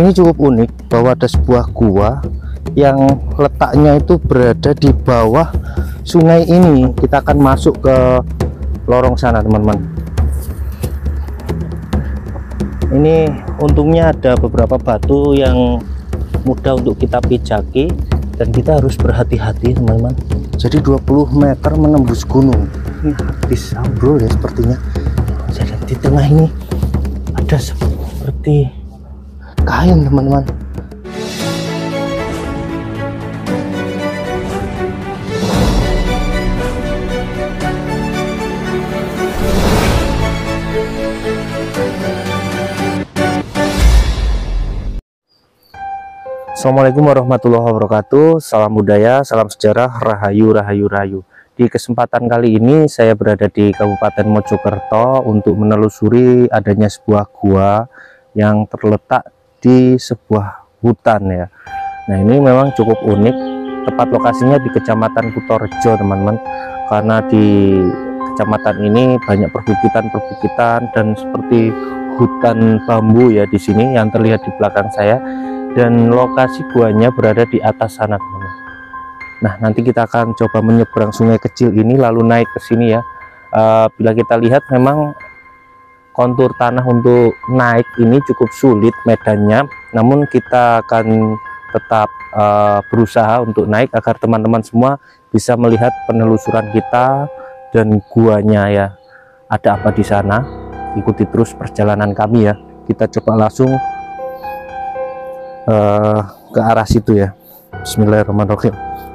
ini cukup unik bahwa ada sebuah gua yang letaknya itu berada di bawah sungai ini. Kita akan masuk ke lorong sana teman-teman. Ini untungnya ada beberapa batu yang mudah untuk kita pijaki dan kita harus berhati-hati teman-teman. Jadi 20 meter menembus gunung. Ini ambrol ya sepertinya. Jadi di tengah ini ada seperti kain teman-teman. Assalamualaikum warahmatullahi wabarakatuh. Salam budaya, salam sejarah, rahayu, rahayu, rahayu. Di kesempatan kali ini saya berada di Kabupaten Mojokerto Untuk menelusuri adanya sebuah gua Yang terletak di sebuah hutan ya. Nah ini memang cukup unik. Tepat lokasinya di Kecamatan Kutorejo teman-teman. Karena di kecamatan ini banyak perbukitan-perbukitan Dan seperti hutan bambu ya di sini yang terlihat di belakang saya. Dan lokasi guanya berada di atas sana teman-teman. Nah nanti kita akan coba menyeberang sungai kecil ini lalu naik ke sini ya. Uh, bila kita lihat memang kontur tanah untuk naik ini cukup sulit medannya. Namun kita akan tetap uh, berusaha untuk naik agar teman-teman semua bisa melihat penelusuran kita dan guanya ya. Ada apa di sana? Ikuti terus perjalanan kami ya. Kita coba langsung uh, ke arah situ ya. Bismillahirrahmanirrahim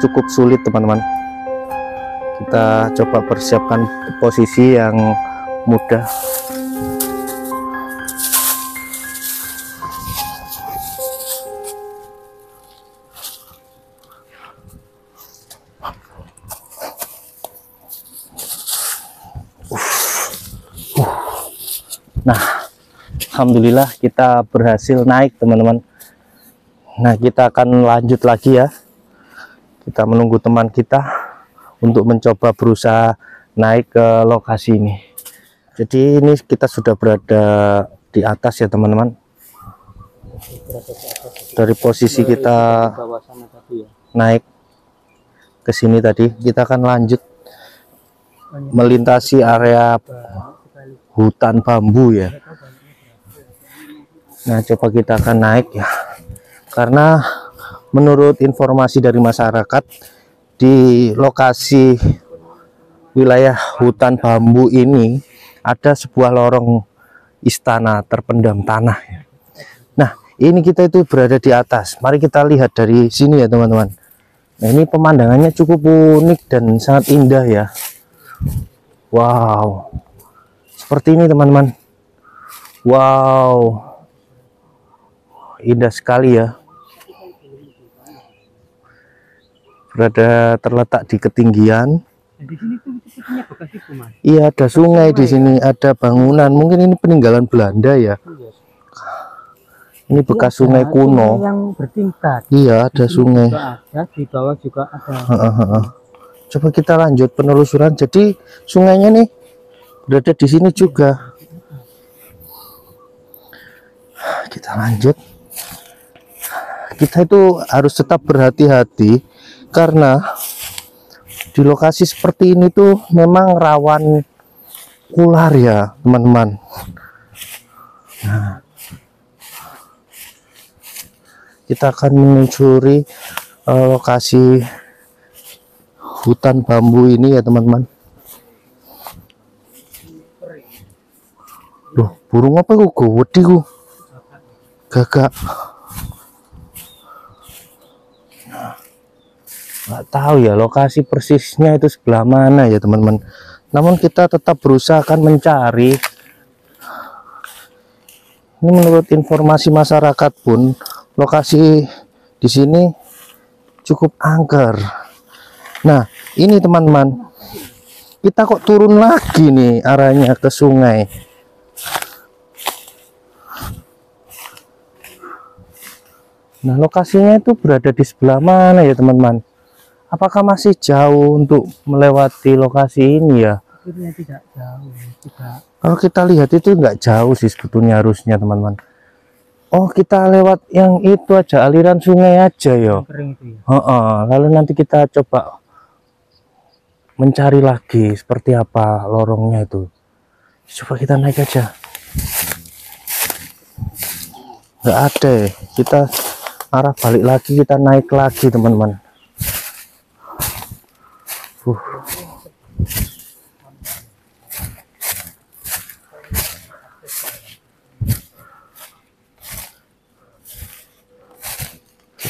cukup sulit teman-teman kita coba persiapkan posisi yang mudah Nah, alhamdulillah kita berhasil naik, teman-teman. Nah, kita akan lanjut lagi ya. Kita menunggu teman kita untuk mencoba berusaha naik ke lokasi ini. Jadi ini kita sudah berada di atas ya, teman-teman. Dari posisi kita naik ke sini tadi, kita akan lanjut melintasi area hutan bambu ya nah coba kita akan naik ya karena menurut informasi dari masyarakat di lokasi wilayah hutan bambu ini ada sebuah lorong istana terpendam tanah. Nah ini kita itu berada di atas. Mari kita lihat dari sini ya teman-teman. Nah ini pemandangannya cukup unik dan sangat indah ya. Wow. Seperti ini teman-teman. Wow. Indah sekali ya berada terletak di ketinggian. Iya ada sungai di sini ada bangunan. Mungkin ini peninggalan Belanda ya. Ini bekas sungai kuno. yang bertingkat. Iya ada sungai. ada di bawah juga ada. Coba kita lanjut penelusuran. Jadi sungainya nih berada di sini juga. Kita lanjut. Kita itu harus tetap berhati-hati karena di lokasi seperti ini tuh memang rawan ular ya teman-teman nah, kita akan menyusuri uh, lokasi hutan bambu ini ya teman-teman Loh, burung apa kok gede ku? Gagak. Nggak tahu ya lokasi persisnya itu sebelah mana ya teman-teman. Namun kita tetap berusaha akan mencari. Ini menurut informasi masyarakat pun lokasi di sini cukup angker. Nah, ini teman-teman. Kita kok turun lagi nih arahnya ke sungai. Nah, lokasinya itu berada di sebelah mana ya, teman-teman? Apakah masih jauh untuk melewati lokasi ini ya? Sebetulnya tidak jauh tidak. Kalau kita lihat itu nggak jauh sih sebetulnya harusnya teman-teman. Oh kita lewat yang itu aja aliran sungai aja yo yang kering itu ya? Heeh, lalu nanti kita coba mencari lagi seperti apa lorongnya itu. Coba kita naik aja. Nggak ada ya. kita arah balik lagi kita naik lagi teman-teman uh.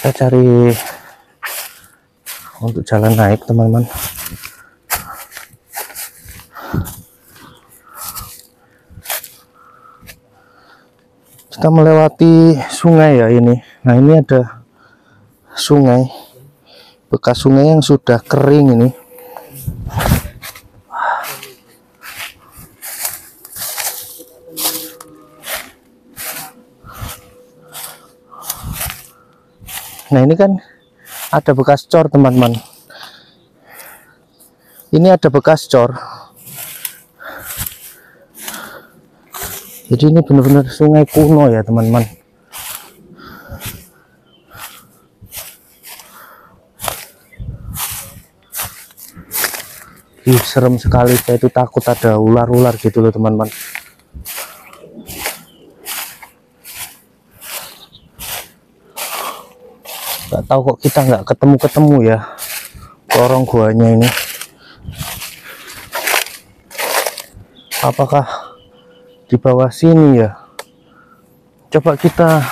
kita cari untuk jalan naik teman-teman. Kita melewati sungai ya ini. Nah ini ada sungai bekas sungai yang sudah kering ini nah ini kan ada bekas cor teman-teman. Ini ada bekas cor. Jadi ini benar-benar sungai kuno ya teman-teman. Ih, serem sekali. Saya itu takut ada ular-ular gitu loh teman-teman nggak tahu kok kita nggak ketemu-ketemu ya lorong guanya ini. Apakah di bawah sini ya? Coba kita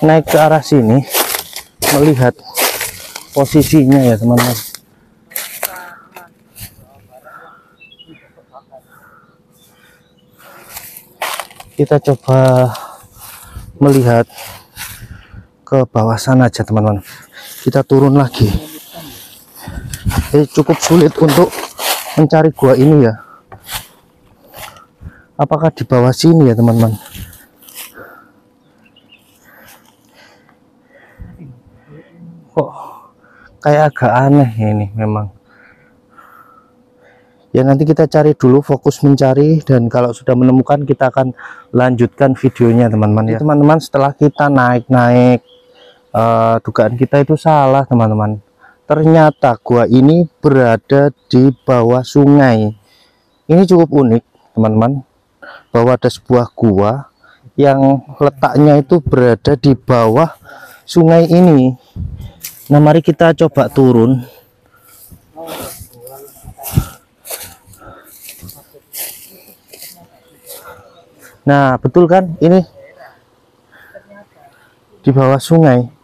naik ke arah sini melihat posisinya ya teman-teman. Kita coba melihat ke bawah sana aja teman-teman. Kita turun lagi. Ini cukup sulit untuk mencari gua ini ya. Apakah di bawah sini ya teman-teman? Kok kayak agak aneh ini memang. Ya nanti kita cari dulu fokus mencari dan kalau sudah menemukan kita akan lanjutkan videonya teman-teman ya. Teman-teman setelah kita naik-naik uh, dugaan kita itu salah teman-teman. Ternyata gua ini berada di bawah sungai. Ini cukup unik teman-teman bahwa ada sebuah gua yang letaknya itu berada di bawah sungai ini. Nah mari kita coba turun. Nah betul kan? Ini di bawah sungai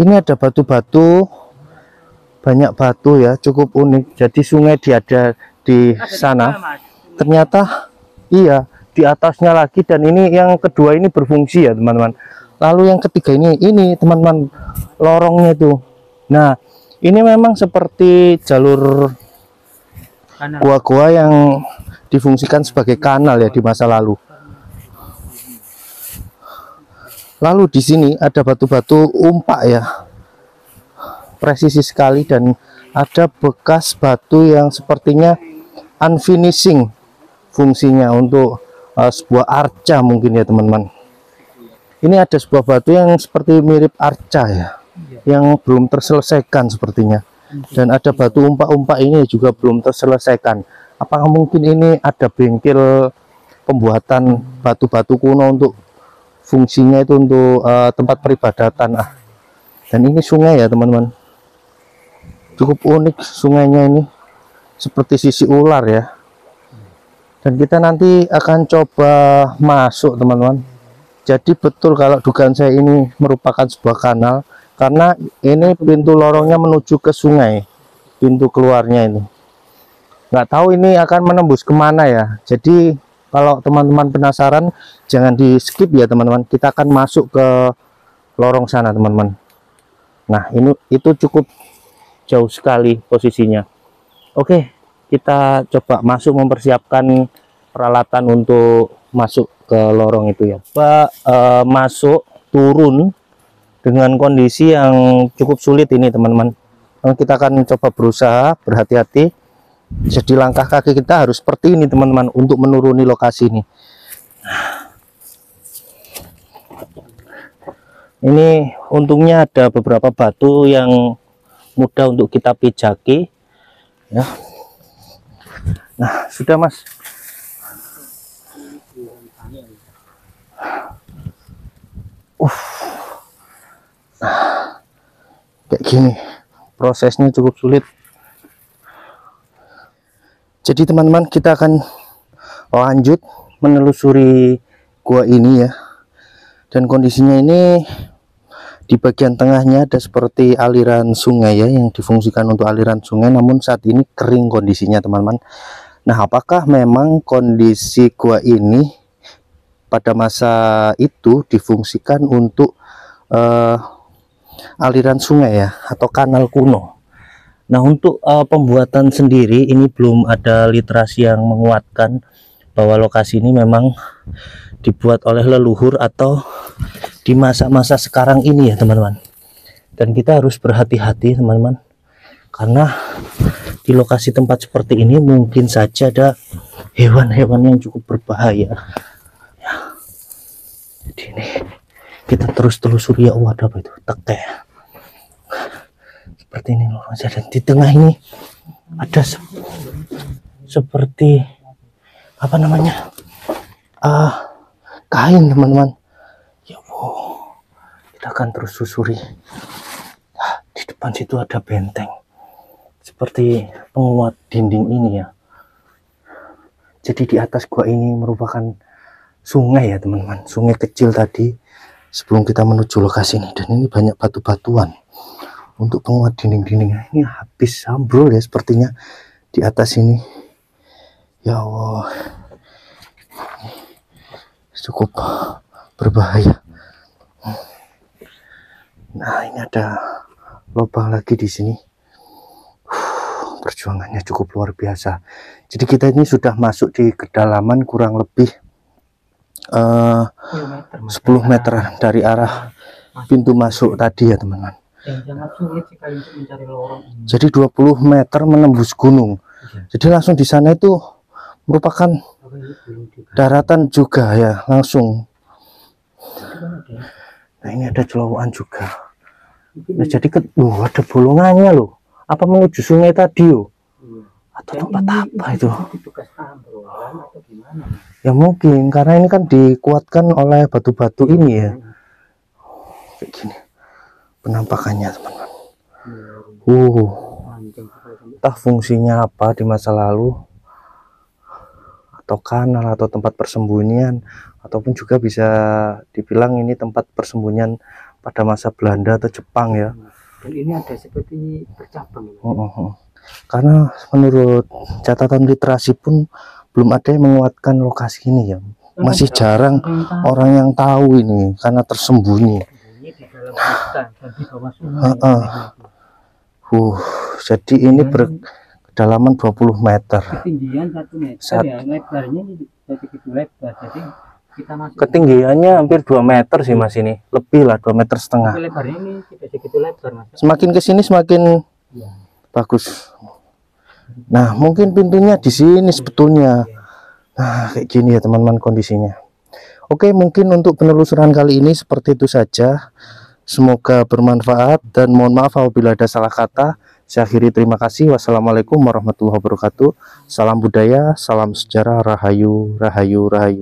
ini ada batu-batu banyak batu ya cukup unik. Jadi sungai di ada di sana. ternyata iya di atasnya lagi. Dan ini yang kedua ini berfungsi ya teman-teman. Lalu yang ketiga ini ini teman-teman lorongnya itu. Nah ini memang seperti jalur gua-gua yang difungsikan sebagai kanal ya di masa lalu lalu di sini ada batu-batu umpak ya. Presisi sekali dan ada bekas batu yang sepertinya unfinishing fungsinya untuk uh, sebuah arca mungkin ya teman-teman. Ini ada sebuah batu yang seperti mirip arca ya yang belum terselesaikan sepertinya. Dan ada batu umpak-umpak ini juga belum terselesaikan. Apakah mungkin ini ada bengkel pembuatan batu-batu kuno untuk fungsinya itu untuk uh, tempat peribadatan ah. Dan ini sungai ya teman-teman. Cukup unik sungainya ini. Seperti sisi ular ya. Dan kita nanti akan coba masuk teman-teman. Jadi betul kalau dugaan saya ini merupakan sebuah kanal karena ini pintu lorongnya menuju ke sungai pintu keluarnya ini. Nggak tahu ini akan menembus ke mana ya. Jadi kalau teman-teman penasaran jangan di skip ya teman-teman. Kita akan masuk ke lorong sana teman-teman. Nah ini itu cukup jauh sekali posisinya. Oke kita coba masuk mempersiapkan peralatan untuk masuk ke lorong itu ya. Pak eh, masuk turun dengan kondisi yang cukup sulit ini teman-teman. Kita akan coba berusaha berhati-hati jadi langkah kaki kita harus seperti ini teman-teman untuk menuruni lokasi ini. Ini untungnya ada beberapa batu yang mudah untuk kita pijaki ya. Nah sudah mas. Uh. Nah, kayak gini. Prosesnya cukup sulit jadi teman-teman kita akan lanjut menelusuri gua ini ya. Dan kondisinya ini di bagian tengahnya ada seperti aliran sungai ya yang difungsikan untuk aliran sungai. Namun saat ini kering kondisinya teman-teman. Nah apakah memang kondisi gua ini pada masa itu difungsikan untuk uh, aliran sungai ya atau kanal kuno nah untuk uh, pembuatan sendiri ini belum ada literasi yang menguatkan bahwa lokasi ini memang dibuat oleh leluhur atau di masa-masa sekarang ini ya teman-teman. Dan kita harus berhati-hati teman-teman. Karena di lokasi tempat seperti ini mungkin saja ada hewan-hewan yang cukup berbahaya. Ya. jadi ini kita terus telusuri ya Allah apa itu? Teke seperti ini loh dan di tengah ini. Ada se seperti apa namanya? Uh, kain teman-teman. Ya wow kita akan terus susuri. Nah, di depan situ ada benteng. Seperti penguat dinding ini ya. Jadi di atas gua ini merupakan sungai ya teman-teman. Sungai kecil tadi sebelum kita menuju lokasi ini. Dan ini banyak batu-batuan untuk penguat dinding-dinding. Ini habis ambrol ya sepertinya di atas ini. Ya Allah. Cukup berbahaya. Nah ini ada lubang lagi di sini. Perjuangannya cukup luar biasa. Jadi kita ini sudah masuk di kedalaman kurang lebih uh, 10 meter dari arah pintu masuk tadi ya teman-teman jadi 20 meter menembus gunung. Ya. Jadi langsung di sana itu merupakan daratan juga ya, langsung. Nah ini ada celowokan juga. Nah, jadi ke, uh, ada bolongannya loh. Apa menuju sungai tadi yo? Iya. Atau tempat apa itu? Ya mungkin karena ini kan dikuatkan oleh batu-batu ini ya. Kayak gini penampakannya teman-teman. Uh entah fungsinya apa di masa lalu atau kanal atau tempat persembunyian ataupun juga bisa dibilang ini tempat persembunyian pada masa Belanda atau Jepang ya. Dan ini ada seperti bercabang uh, karena menurut catatan literasi pun belum ada yang menguatkan lokasi ini ya. Masih jarang orang yang tahu ini karena tersembunyi Uh, jadi ini berkedalaman 20 meter. Ketinggian 1 meter Sat ya, lebarnya begitu lebar. Jadi kita masuk Ketinggiannya hampir 2 meter sih Mas ini. Lebih lah 2 meter setengah. Tapi lebarnya ini tidak segitu lebar Mas. Semakin ke sini semakin ya. bagus. Nah, mungkin pintunya di sini sebetulnya. Nah, kayak gini ya teman-teman kondisinya. Oke, mungkin untuk penelusuran kali ini seperti itu saja. Semoga bermanfaat dan mohon maaf apabila ada salah kata. Saya akhiri terima kasih. Wassalamualaikum warahmatullahi wabarakatuh. Salam budaya, salam sejarah, rahayu, rahayu, rahayu.